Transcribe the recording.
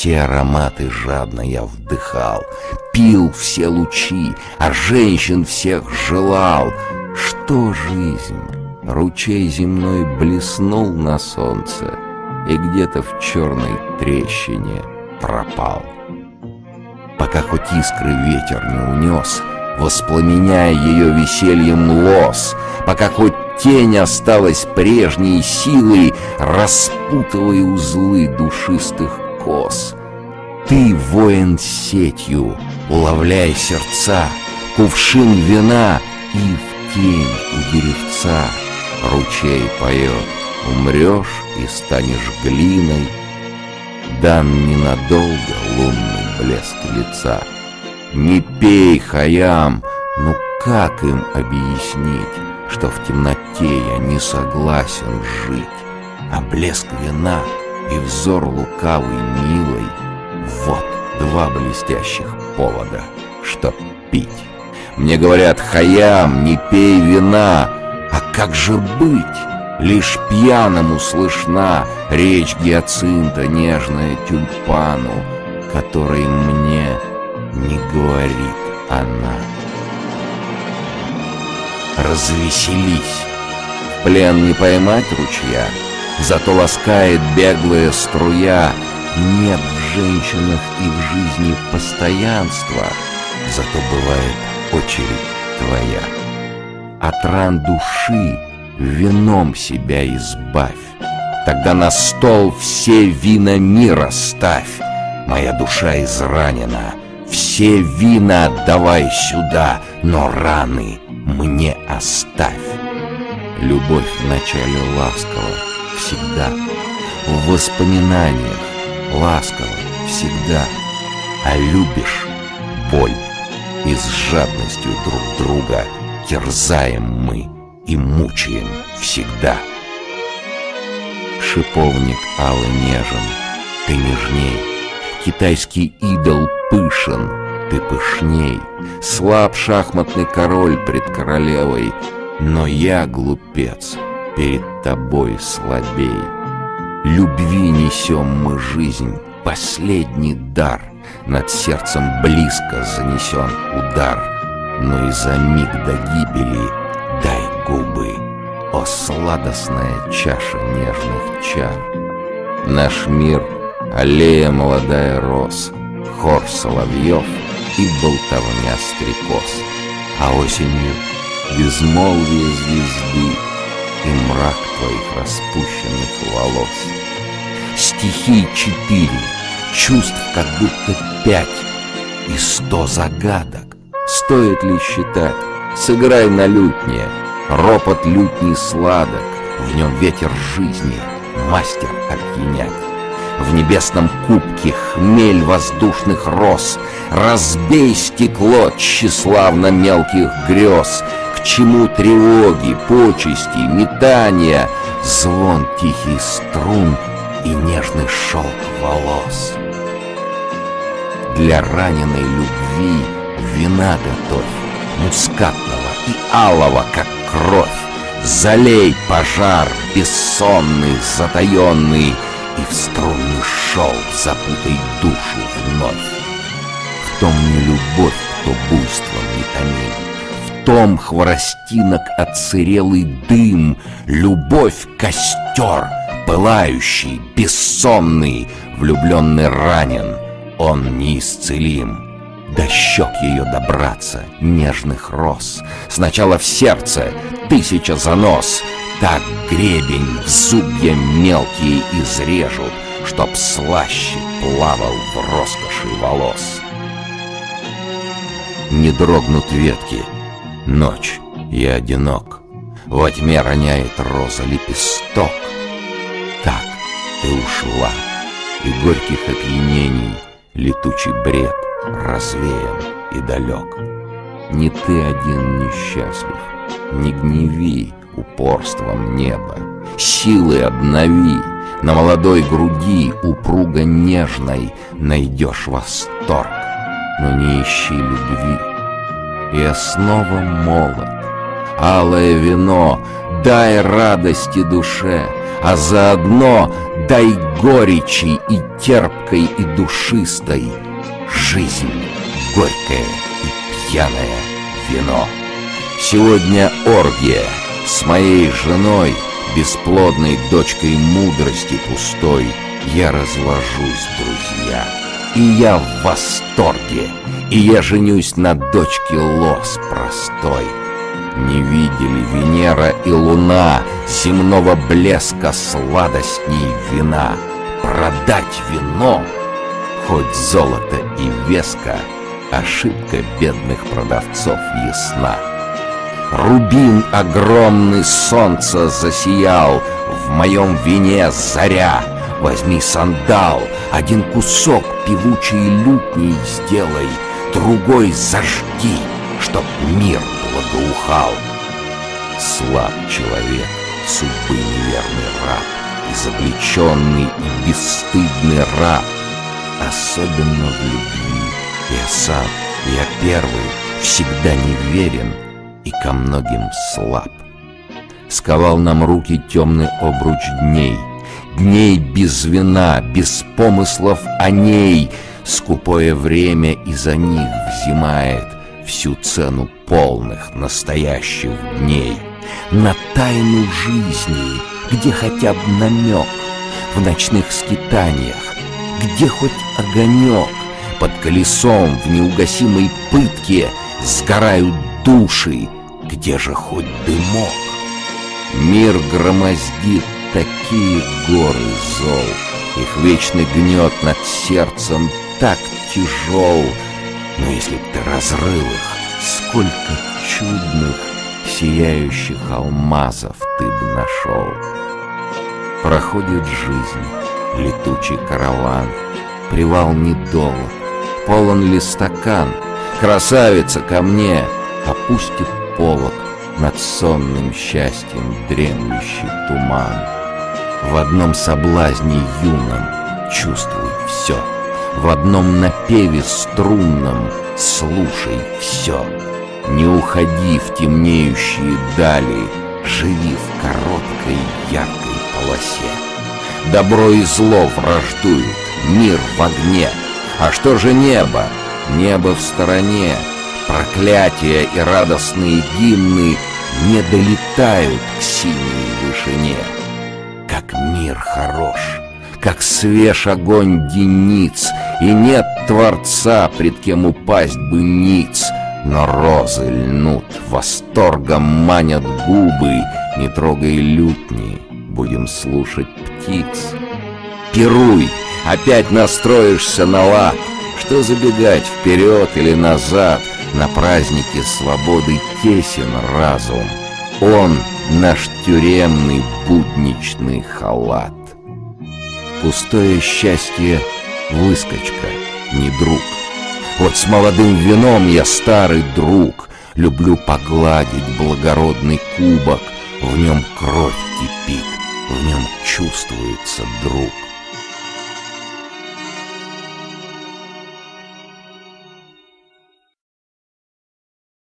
Все ароматы жадно я вдыхал, Пил все лучи, а женщин всех желал. Что жизнь? Ручей земной блеснул на солнце И где-то в черной трещине пропал. Пока хоть искры ветер не унес, Воспламеняя ее весельем лос, Пока хоть тень осталась прежней силой, Распутывая узлы душистых кос. Ты воин сетью, уловляя сердца, Кувшин вина и в тень у деревца Ручей поет, умрешь и станешь глиной, Дан ненадолго лунный блеск лица. Не пей, Хаям, ну как им объяснить, Что в темноте я не согласен жить, А блеск вина и взор лукавый милый — Вот два блестящих повода, чтоб пить. Мне говорят, Хаям, не пей вина, а как же быть? Лишь пьяному слышна речь гиацинта, нежная тюльпану, которой мне не говорит она. Развеселись, плен не поймать ручья, зато ласкает беглая струя. Нет в женщинах и в жизни постоянства, зато бывает очередь твоя. От ран души вином себя избавь. Тогда на стол все вина мира ставь. Моя душа изранена, все вина отдавай сюда, но раны мне оставь. Любовь вначале ласкова, всегда, в воспоминаниях ласково, всегда, а любишь боль, и с жадностью друг друга терзаем мы и мучаем всегда. Шиповник алый нежен, ты нежней, Китайский идол пышен, ты пышней, Слаб шахматный король пред королевой, Но я, глупец, перед тобой слабей. Любви несем мы жизнь, последний дар, Над сердцем близко занесен удар, Но и за миг до гибели дай губы, О сладостная чаша нежных чар. Наш мир — аллея молодая роз, Хор соловьев и болтовня стрекоз, А осенью безмолвие звезды И мрак твоих распущенных волос. Стихи четыре, чувств как будто пять И сто загадок. Стоит ли считать? Сыграй на лютне, ропот лютни сладок, В нем ветер жизни, мастер опьянять. В небесном кубке хмель воздушных роз, Разбей стекло тщеславно мелких грез, К чему тревоги, почести, метания, Звон тихий струн и нежный шелк волос. Для раненой любви вина готовь, мускатного и алого, как кровь. Залей пожар бессонный, затаенный, И в струнный шелк запутай душу вновь. В том не любовь, кто буйством не томим, Том хворостинок отсырелый дым, Любовь — костер, пылающий, бессонный, Влюбленный ранен, он неисцелим. До щек ее добраться, нежных роз. Сначала в сердце тысяча занос. Так гребень в зубья мелкие изрежут, Чтоб слаще плавал в роскоши волос. Не дрогнут ветки, ночь, я одинок. Во тьме роняет роза лепесток. Так ты ушла, и горьких опьянений Летучий бред — развеян и далек. Не ты один несчастлив, не гневи упорством неба, силы обнови, на молодой груди упруго нежной найдешь восторг, но не ищи любви. Я снова молод, алое вино, дай радости душе, а заодно дай горечи и терпкой, и душистой жизнь. Горькая и пьяное вино. Сегодня оргия с моей женой, бесплодной дочкой мудрости пустой, я разложусь, друзья, и я в восторге, и я женюсь на дочке лос простой. Не видели Венера и Луна земного блеска сладостней вина. Продать вино, хоть золото и веска, ошибка бедных продавцов ясна. Рубин огромный солнца засиял, В моем вине заря. Возьми сандал, один кусок певучей лютней сделай, Другой зажги, чтоб мир благоухал. Слаб человек, судьбы неверный раб, Изобличенный и бесстыдный раб, Особенно в любви. Я сам, я первый, всегда неверен и ко многим слаб. Сковал нам руки темный обруч дней, Дней без вина, без помыслов о ней, Скупое время из-за них взимает Всю цену полных настоящих дней. На тайну жизни, где хотя бы намек, В ночных скитаниях, где хоть огонек, Под колесом в неугасимой пытке Сгорают души, где же хоть дымок? Мир громоздит такие горы зол, Их вечный гнет над сердцем так тяжел. Но если б ты разрыл их, сколько чудных, Сияющих алмазов ты б нашел. Проходит жизнь, летучий караван, Привал недолг, полон ли стакан, Красавица ко мне опустит полог Над сонным счастьем дремлющий туман. В одном соблазне юном чувствуй все, В одном напеве струнном слушай все. Не уходи в темнеющие дали, Живи в короткой яркой полосе. Добро и зло враждуют, мир в огне. А что же небо? Небо в стороне. Проклятия и радостные гимны Не долетают к синей вышине. Мир хорош, как свеж огонь дениц, И нет Творца, пред кем упасть бы ниц, Но розы льнут, восторгом манят губы, Не трогай лютни, будем слушать птиц. Пируй, опять настроишься на лад, Что забегать вперед или назад, На празднике свободы тесен разум. Он наш тюремный будничный халат. Пустое счастье — выскочка, не друг. Вот с молодым вином я старый друг, Люблю погладить благородный кубок, В нем кровь кипит, в нем чувствуется друг.